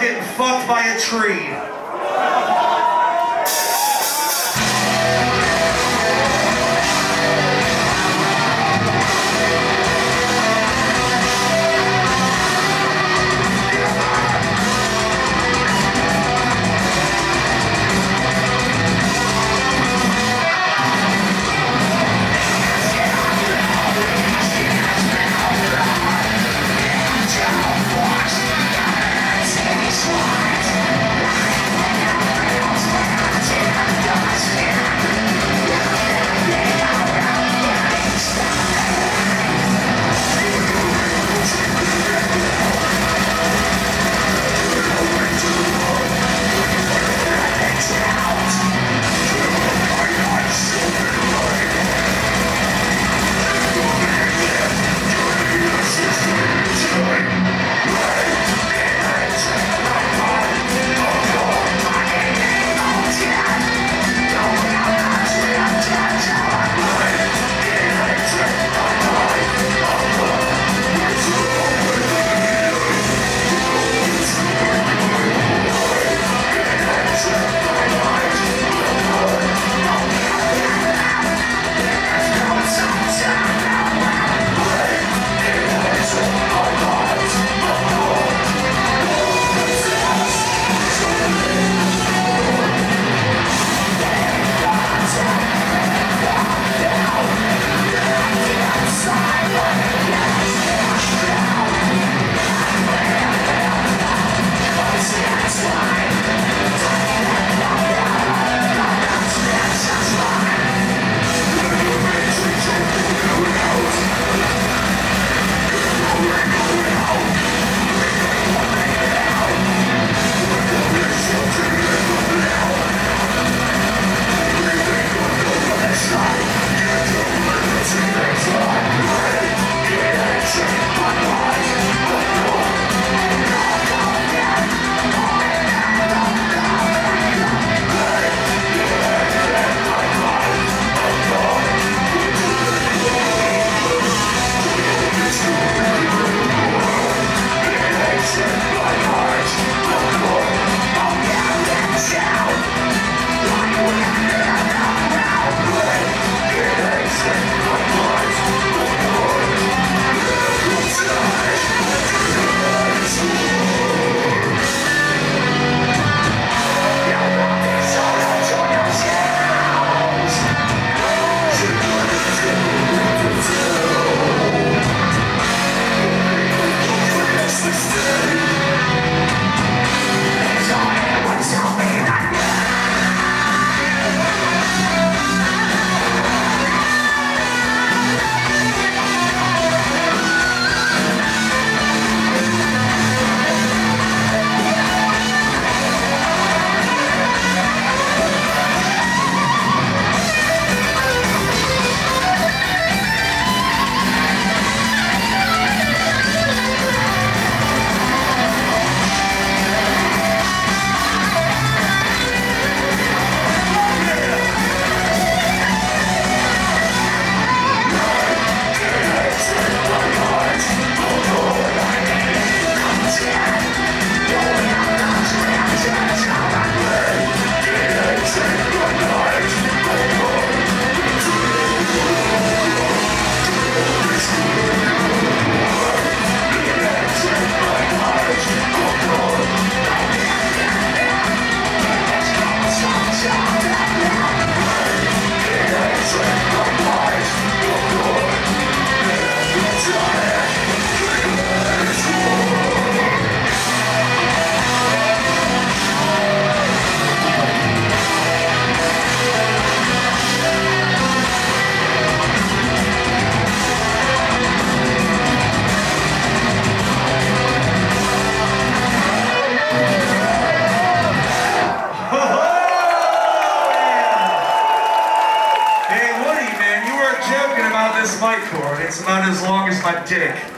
getting fucked by a tree. It's about as long as my dick.